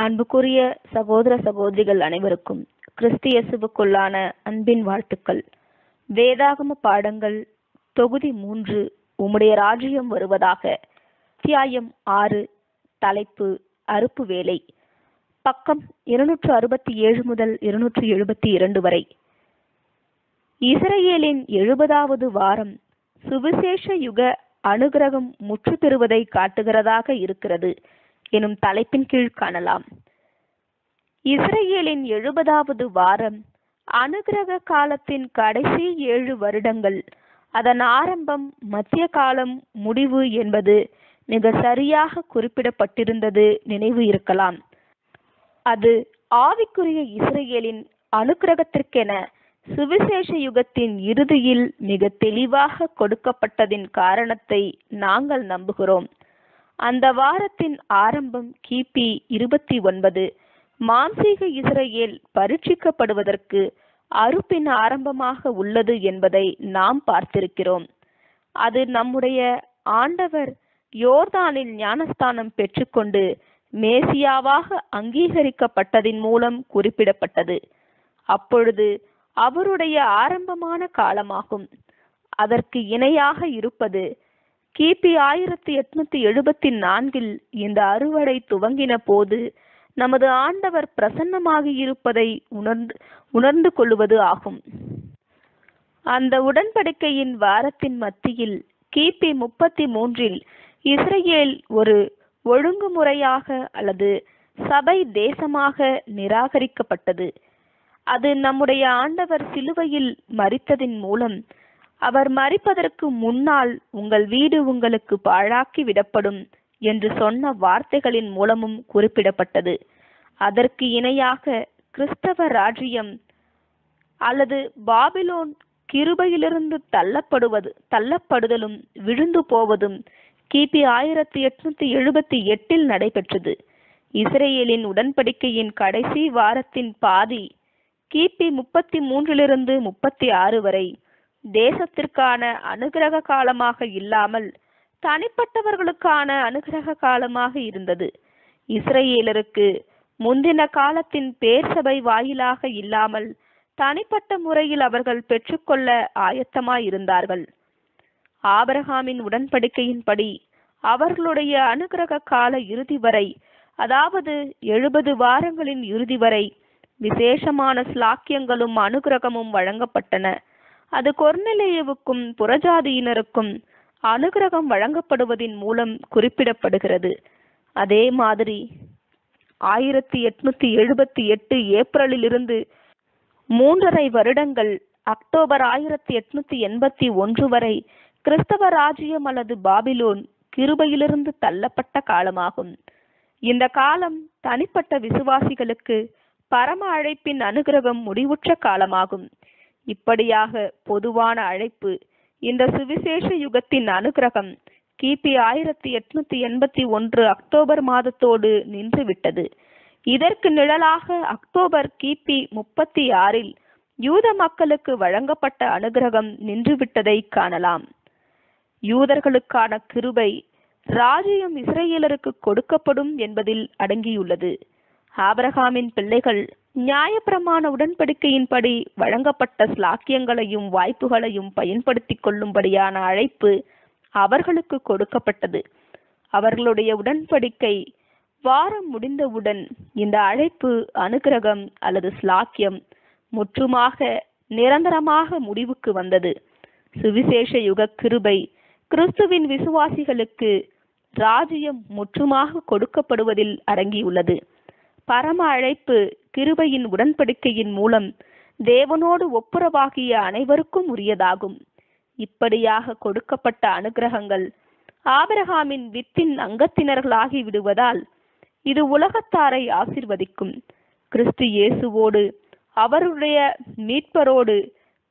அன்புக்குரிய சகோதர சகோதரிகள் அனைவருக்கும் கிறிஸ்தியசுவுக்குள்ளான அன்பின் வாழ்த்துக்கள். வேதாகம பாடங்கள் தொகுதி மூன்று உம்முடைய ராஜ்யம் வருவதாக. அத்தியாயம் ஆறு தலைப்பு அறுப்பு வேலை. பக்கம் இருநூற்று அறுபத்தி ஏழு முதல் இருநூற்று எழுபத்தி இரண்டு வரை. இஸ்ரேலின் எழுபதாவது வாரம் சுவிசேஷ யுக அனுகிரகம் முற்று பெறுவதை காட்டுகிறதாக இருக்கிறது. எனும் தலைப்பின் கீழ் காணலாம். இஸ்ரேலின் எழுபதாவது வாரம் அனுகிரக காலத்தின் கடைசி ஏழு வருடங்கள். அதன் ஆரம்பம் மத்திய காலம் முடிவு என்பது மிக சரியாக குறிப்பிடப்பட்டிருந்தது நினைவு இருக்கலாம். அது ஆவிக்குரிய இஸ்ரேலின் அனுக்கிரகத்திற்கென சுவிசேஷ யுகத்தின் இறுதியில் மிக தெளிவாக கொடுக்கப்பட்டதின் காரணத்தை நாங்கள் நம்புகிறோம். அந்த வாரத்தின் ஆரம்பம் கிபி இருபத்தி ஒன்பது. மாம்சீக இஸ்ரேல் பரீட்சிக்கப்படுவதற்கு அறுப்பின் ஆரம்பமாக உள்ளது என்பதை நாம் பார்த்திருக்கிறோம். அது நம்முடைய ஆண்டவர் யோர்தானில் ஞானஸ்தானம் பெற்றுக்கொண்டு மேசியாவாக அங்கீகரிக்கப்பட்டதின் மூலம் குறிப்பிடப்பட்டது. அப்பொழுது அவருடைய ஆரம்பமான காலமாகும். அதற்கு இணையாக இருப்பது கிபி ஆயிரத்தி எட்நூத்தி எழுபத்தி நான்கில் இந்த அறுவடை துவங்கின போது நமது ஆண்டவர் பிரசன்னமாகி இருப்பதை உணர்ந்து உணர்ந்து கொள்வது ஆகும். அந்த உடன்படிக்கையின் வாரத்தின் மத்தியில் கிபி முப்பத்தி மூன்றில் இஸ்ரேல் ஒரு ஒழுங்குமுறையாக அல்லது சபை தேசமாக நிராகரிக்கப்பட்டது. அது நம்முடைய ஆண்டவர் சிலுவையில் மறித்ததின் மூலம் அவர் மறிப்பதற்கு முன்னால் உங்கள் வீடு உங்களுக்கு பாழாக்கி விடப்படும் என்று சொன்ன வார்த்தைகளின் மூலமும் குறிப்பிடப்பட்டது. அதற்கு இணையாக கிறிஸ்தவ ராஜ்யம் அல்லது பாபிலோன் கிருபையிலிருந்து தள்ளப்படுவது தள்ளப்படுதலும் விழுந்து போவதும் கிபி ஆயிரத்தி எட்நூத்தி எழுபத்தி எட்டில் நடைபெற்றது. இஸ்ரேலின் உடன்படிக்கையின் கடைசி வாரத்தின் பாதி கிபி முப்பத்தி மூன்றிலிருந்து முப்பத்தி ஆறு வரை தேசத்திற்கான அனுகிரக காலமாக இல்லாமல் தனிப்பட்டவர்களுக்கான அனுகிரக காலமாக இருந்தது. இஸ்ரேலருக்கு முந்தின காலத்தின் பேர்சபை வாயிலாக இல்லாமல் தனிப்பட்ட முறையில் அவர்கள் பெற்றுக்கொள்ள ஆயத்தமாயிருந்தார்கள் ஆபரகாமின் உடன்படிக்கையின்படி அவர்களுடைய அனுகிரக கால இறுதி வரை அதாவது எழுபது வாரங்களின் இறுதி வரை விசேஷமான ஸ்லாக்கியங்களும் அனுகிரகமும் வழங்கப்பட்டன. அது கொர்நிலேயுவுக்கும் புறஜாதியினருக்கும் அனுகிரகம் வழங்கப்படுவதின் மூலம் குறிப்பிடப்படுகிறது. அதே மாதிரி ஆயிரத்தி எட்நூத்தி எழுபத்தி எட்டு ஏப்ரலிலிருந்து மூன்றரை வருடங்கள் அக்டோபர் ஆயிரத்தி எட்நூத்தி எண்பத்தி ஒன்று வரை கிறிஸ்தவ ராஜ்யம் அல்லது பாபிலோன் கிருபையிலிருந்து தள்ளப்பட்ட காலமாகும். இந்த காலம் தனிப்பட்ட விசுவாசிகளுக்கு பரம அழைப்பின் அனுகிரகம் முடிவுற்ற காலமாகும். இப்படியாக பொதுவான அழைப்பு. இந்த சுவிசேஷ யுகத்தின் அனுகிரகம் கிபி ஆயிரத்தி எட்நூத்தி எண்பத்தி ஒன்று அக்டோபர் மாதத்தோடு நின்றுவிட்டது. இதற்கு நிழலாக அக்டோபர் கிபி முப்பத்தி ஆறில் யூத மக்களுக்கு வழங்கப்பட்ட அனுகிரகம் நின்றுவிட்டதை காணலாம். யூதர்களுக்கான கிருபை ராஜ்யம் இஸ்ரேலருக்கு கொடுக்கப்படும் என்பதில் அடங்கியுள்ளது. ஆபரகாமின் பிள்ளைகள் நியாயப்பிரமாண உடன்படிக்கையின்படி வழங்கப்பட்ட ஸ்லாக்கியங்களையும் வாய்ப்புகளையும் பயன்படுத்திக் கொள்ளும்படியான அழைப்பு அவர்களுக்கு கொடுக்கப்பட்டது. அவர்களுடைய உடன்படிக்கை வாரம் முடிந்தவுடன் இந்த அழைப்பு அனுகிரகம் அல்லது ஸ்லாக்கியம் முற்றுமாக நிரந்தரமாக முடிவுக்கு வந்தது. சுவிசேஷ யுக கிருபை கிறிஸ்துவின் விசுவாசிகளுக்கு ராஜ்யம் முற்றுமாக கொடுக்கப்படுவதில் அடங்கியுள்ளது. பரம அழைப்பு கிருபையின் உடன்படிக்கையின் மூலம் தேவனோடு ஒப்புரவாகிய அனைவருக்கும் உரியதாகும். இப்படியாக கொடுக்கப்பட்ட அனுகிரகங்கள் ஆபரகாமின் வித்தின் அங்கத்தினர்களாகி விடுவதால் இது உலகத்தாரை ஆசிர்வதிக்கும். கிறிஸ்து இயேசுவோடு அவருடைய மீட்பரோடு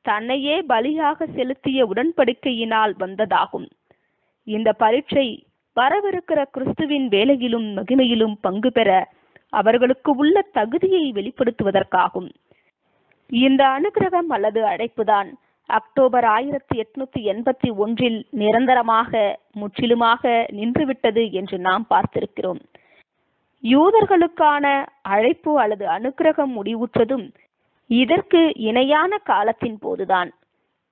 தன்னையே பலியாக செலுத்திய உடன்படிக்கையினால் வந்ததாகும். இந்த பரீட்சை வரவிருக்கிற கிறிஸ்துவின் வேலையிலும் மகிமையிலும் பங்கு பெற அவர்களுக்கு உள்ள தகுதியை வெளிப்படுத்துவதற்காகும். இந்த அனுகிரகம் அல்லது அழைப்புதான் அக்டோபர் ஆயிரத்தி எட்நூத்தி எண்பத்தி ஒன்றில் நிரந்தரமாக முற்றிலுமாக நின்றுவிட்டது என்று நாம் பார்த்திருக்கிறோம். யூதர்களுக்கான அழைப்பு அல்லது அனுக்கிரகம் முடிவுற்றதும் இதற்கு இணையான காலத்தின் போதுதான்.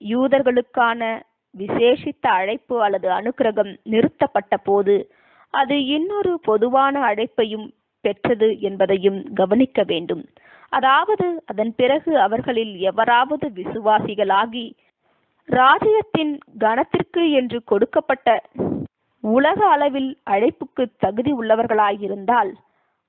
யூதர்களுக்கான விசேஷித்த அழைப்பு அல்லது அனுக்கிரகம் நிறுத்தப்பட்ட போது அது இன்னொரு பொதுவான அழைப்பையும் பெற்றது என்பதையும் கவனிக்க வேண்டும். அதாவது அதன் பிறகு அவர்களில் எவராவது விசுவாசிகளாகி ராஜ்யத்தின் கணத்திற்கு என்று கொடுக்கப்பட்ட உலக அளவில் அழைப்புக்கு தகுதி உள்ளவர்களாயிருந்தால்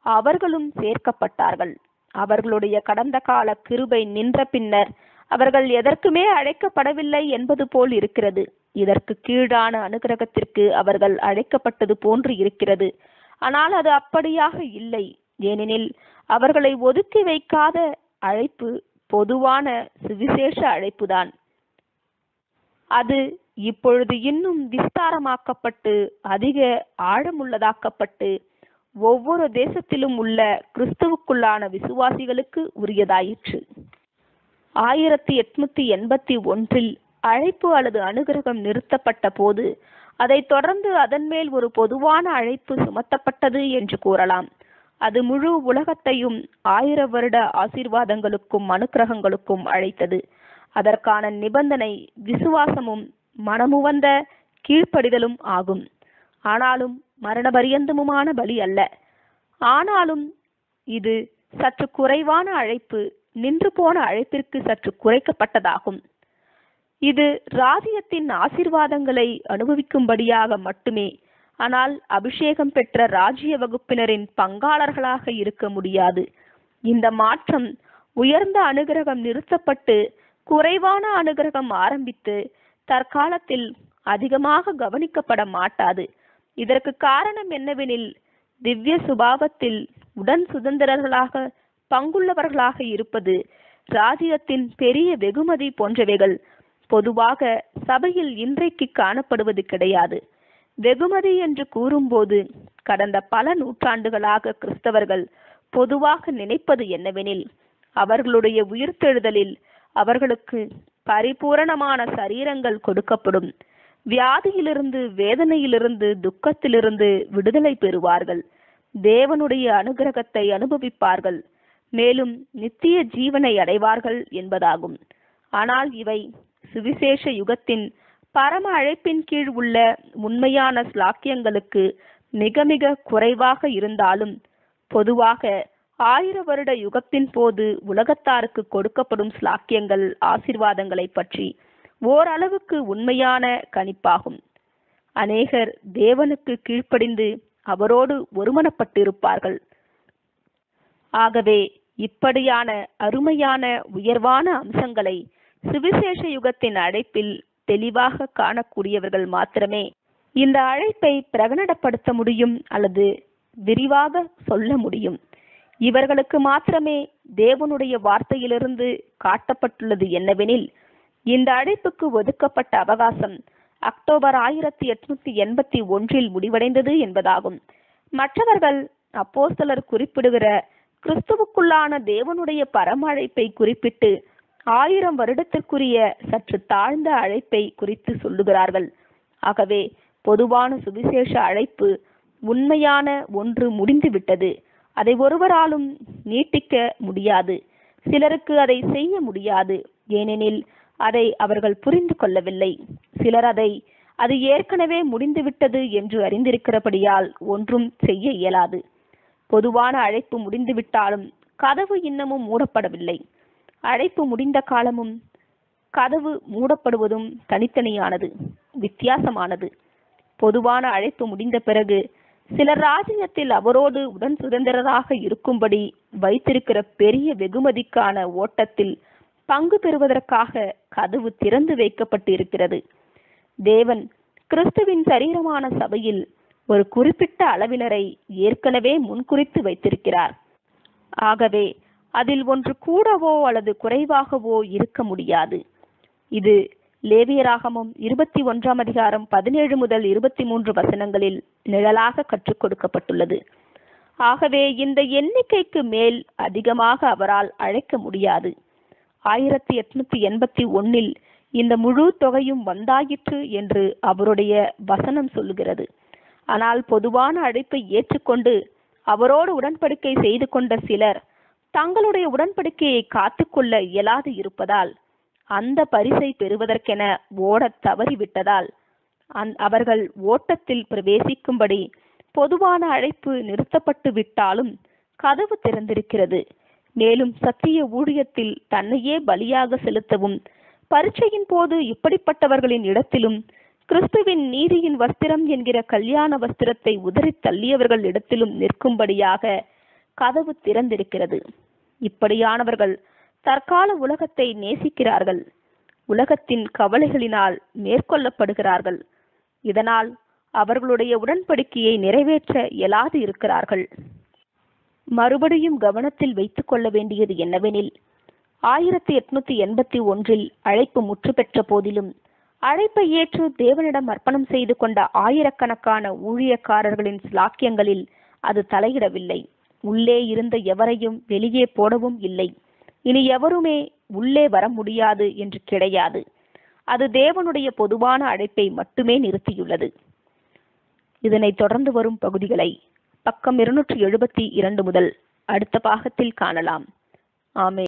அவர்களும் சேர்க்கப்பட்டார்கள். அவர்களுடைய கடந்த கால கிருபை நின்ற பின்னர் அவர்கள் எதற்குமே அழைக்கப்படவில்லை என்பது போல் இருக்கிறது. இதற்கு கீழான அனுகிரகத்திற்கு அவர்கள் அழைக்கப்பட்டது போன்று இருக்கிறது. ஆனால் அது அப்படியாக இல்லை. ஏனெனில் அவர்களை ஒதுக்கி வைக்காத அழைப்பு பொதுவான சுவிசேஷ அழைப்புதான். அது இப்பொழுது இன்னும் விஸ்தாரமாக்கப்பட்டு அதிக ஆழமுள்ளதாக்கப்பட்டு ஒவ்வொரு தேசத்திலும் உள்ள கிறிஸ்துவுக்குள்ளான விசுவாசிகளுக்கு உரியதாயிற்று. ஆயிரத்தி எட்நூத்தி எண்பத்தி ஒன்றில் அழைப்பு அல்லது அனுகிரகம் நிறுத்தப்பட்ட போது அதைத் தொடர்ந்து அதன் மேல் ஒரு பொதுவான அழைப்பு சுமத்தப்பட்டது என்று கூறலாம். அது முழு உலகத்தையும் ஆயிர வருட ஆசீர்வாதங்களுக்கும் அனுக்கிரகங்களுக்கும் அழைத்தது. அதற்கான நிபந்தனை விசுவாசமும் மனமுவந்த கீழ்ப்படிதலும் ஆகும். ஆனாலும் மரண பரியந்தமுமான பலி அல்ல. ஆனாலும் இது சற்று குறைவான அழைப்பு நின்று போன அழைப்பிற்கு சற்று குறைக்கப்பட்டதாகும். இது ராஜ்யத்தின் ஆசீர்வாதங்களை அனுபவிக்கும்படியாக மட்டுமே. ஆனால் அபிஷேகம் பெற்ற ராஜ்ய வகுப்பினரின் பங்காளர்களாக இருக்க முடியாது. இந்த மாற்றம் உயர்ந்த அனுகிரகம் நிறுத்தப்பட்டு குறைவான அனுகிரகம் ஆரம்பித்து தற்காலத்தில் அதிகமாக கவனிக்கப்பட மாட்டாது. இதற்கு காரணம் என்னவெனில் திவ்ய சுபாவத்தில் உடன் சுதந்திரர்களாக பங்குள்ளவர்களாக இருப்பது ராஜ்யத்தின் பெரிய வெகுமதி போன்றவைகள். பொதுவாக சபையில் இன்றைக்கு காணப்படுவது கிடையாது. வெகுமதி என்று கூறும்போது கடந்த பல நூற்றாண்டுகளாக கிறிஸ்தவர்கள் பொதுவாக நினைப்பது என்னவெனில் அவர்களுடைய உயிர்த்தெழுதலில் அவர்களுக்கு பரிபூரணமான சரீரங்கள் கொடுக்கப்படும். வியாதியிலிருந்து வேதனையிலிருந்து துக்கத்திலிருந்து விடுதலை பெறுவார்கள். தேவனுடைய அனுகிரகத்தை அனுபவிப்பார்கள். மேலும் நித்திய ஜீவனை அடைவார்கள் என்பதாகும். ஆனால் இவை சுவிசேஷ யுகத்தின் பரம அழைப்பின் கீழ் உள்ள உண்மையான ஸ்லாக்கியங்களுக்கு மிக மிக குறைவாக இருந்தாலும் பொதுவாக ஆயிர வருட யுகத்தின் போது உலகத்தாருக்கு கொடுக்கப்படும் ஸ்லாக்கியங்கள் ஆசிர்வாதங்களை பற்றி ஓரளவுக்கு உண்மையான கணிப்பாகும். அநேகர் தேவனுக்கு கீழ்ப்படிந்து அவரோடு ஒருமனப்பட்டிருப்பார்கள். ஆகவே இப்படியான அருமையான உயர்வான அம்சங்களை சுவிசேஷ யுகத்தின் அழைப்பில் தெளிவாக காணக்கூடியவர்கள் மாத்திரமே. இந்த அழைப்பை பிரகடனப்படுத்த முடியும் அல்லது விரிவாக சொல்ல முடியும். இவர்களுக்கு மாத்திரமே தேவனுடைய வார்த்தையிலிருந்து காட்டப்பட்டுள்ளது என்னவெனில் இந்த அழைப்புக்கு ஒதுக்கப்பட்ட அவகாசம் அக்டோபர் ஆயிரத்தி எட்நூத்தி எண்பத்தி ஒன்றில் முடிவடைந்தது என்பதாகும். மற்றவர்கள் அப்போஸ்தலர் குறிப்பிடுகிற கிறிஸ்துவுக்குள்ளான தேவனுடைய பரம அழைப்பை குறிப்பிட்டு ஆயிரம் வருடத்திற்குரிய சற்று தாழ்ந்த அழைப்பை குறித்து சொல்லுகிறார்கள். ஆகவே பொதுவான சுவிசேஷ அழைப்பு உண்மையான ஒன்று முடிந்துவிட்டது. அதை ஒருவராலும் நீட்டிக்க முடியாது. சிலருக்கு அதை செய்ய முடியாது. ஏனெனில் அதை அவர்கள் புரிந்து கொள்ளவில்லை. சிலர் அதை அது ஏற்கனவே முடிந்துவிட்டது என்று அறிந்திருக்கிறபடியால் ஒன்றும் செய்ய இயலாது. பொதுவான அழைப்பு முடிந்துவிட்டாலும் கதவு இன்னமும் மூடப்படவில்லை. அழைப்பு முடிந்த காலமும் கதவு மூடப்படுவதும் தனித்தனியானது வித்தியாசமானது. பொதுவான அழைப்பு முடிந்த பிறகு சிலர் ராஜ்யத்தில் அவரோடு உடன் சுதந்திரராக இருக்கும்படி வைத்திருக்கிற பெரிய வெகுமதிக்கான ஓட்டத்தில் பங்கு பெறுவதற்காக கதவு திறந்து வைக்கப்பட்டு இருக்கிறது தேவன் கிறிஸ்துவின் சரீரமான சபையில் ஒரு குறிப்பிட்ட அளவினரை ஏற்கனவே முன்குறித்து வைத்திருக்கிறார். ஆகவே அதில் ஒன்று கூடவோ அல்லது குறைவாகவோ இருக்க முடியாது. இது லேவியராகமும் இருபத்தி ஒன்றாம் அதிகாரம் பதினேழு முதல் இருபத்தி மூன்று வசனங்களில் நிழலாக கற்றுக் கொடுக்கப்பட்டுள்ளது. ஆகவே இந்த எண்ணிக்கைக்கு மேல் அதிகமாக அவரால் அழைக்க முடியாது. ஆயிரத்தி எட்நூத்தி எண்பத்தி ஒன்னில் இந்த முழு தொகையும் வந்தாயிற்று என்று அவருடைய வசனம் சொல்லுகிறது. ஆனால் பொதுவான அழைப்பை ஏற்றுக்கொண்டு அவரோடு உடன்படிக்கை செய்து கொண்ட சிலர் தங்களுடைய உடன்படிக்கையை காத்துக்கொள்ள இயலாது இருப்பதால் அந்த பரிசை பெறுவதற்கென ஓடத் தவறிவிட்டதால் அந் அவர்கள் ஓட்டத்தில் பிரவேசிக்கும்படி பொதுவான அழைப்பு நிறுத்தப்பட்டு விட்டாலும் கதவு திறந்திருக்கிறது. மேலும் சத்திய ஊழியத்தில் தன்னையே பலியாக செலுத்தவும் பரீட்சையின் போது இப்படிப்பட்டவர்களின் இடத்திலும் கிறிஸ்துவின் நீதியின் வஸ்திரம் என்கிற கல்யாண வஸ்திரத்தை உதறித் தள்ளியவர்கள் இடத்திலும் நிற்கும்படியாக கதவு திறந்திருக்கிறது. இப்படியானவர்கள் தற்கால உலகத்தை நேசிக்கிறார்கள். உலகத்தின் கவலைகளினால் மேற்கொள்ளப்படுகிறார்கள். இதனால் அவர்களுடைய உடன்படிக்கையை நிறைவேற்ற இயலாது இருக்கிறார்கள். மறுபடியும் கவனத்தில் வைத்துக் கொள்ள வேண்டியது என்னவெனில் ஆயிரத்தி எட்நூத்தி எண்பத்தி ஒன்றில் அழைப்பு முற்று பெற்ற போதிலும் அழைப்பை ஏற்று தேவனிடம் அர்ப்பணம் செய்து கொண்ட ஆயிரக்கணக்கான ஊழியக்காரர்களின் சிலாக்கியங்களில் அது தலையிடவில்லை. உள்ளே இருந்த எவரையும் வெளியே போடவும் இல்லை. இனி எவருமே உள்ளே வர முடியாது என்று கிடையாது. அது தேவனுடைய பொதுவான அழைப்பை மட்டுமே நிறுத்தியுள்ளது. இதனைத் தொடர்ந்து வரும் பகுதிகளை பக்கம் இருநூற்றி எழுபத்தி இரண்டு முதல் அடுத்த பாகத்தில் காணலாம். ஆமே